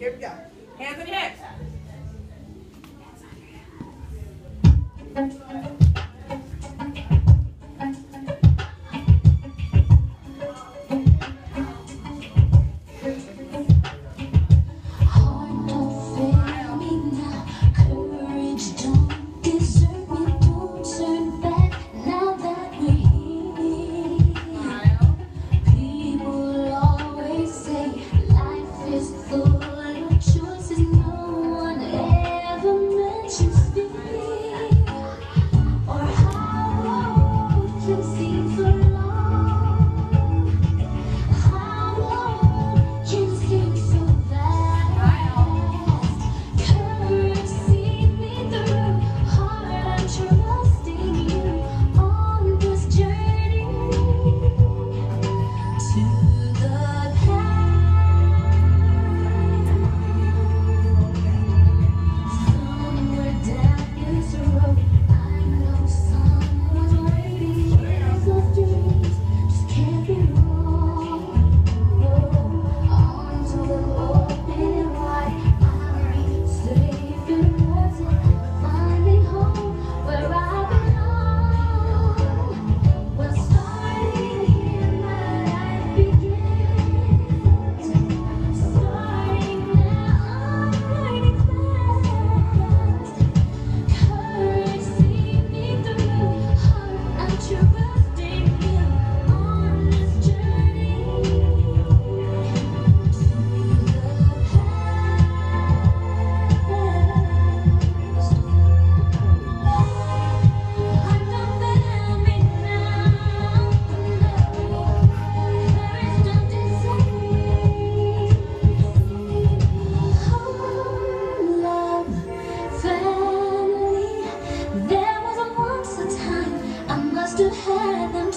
Here we go. Hands on your hips. There was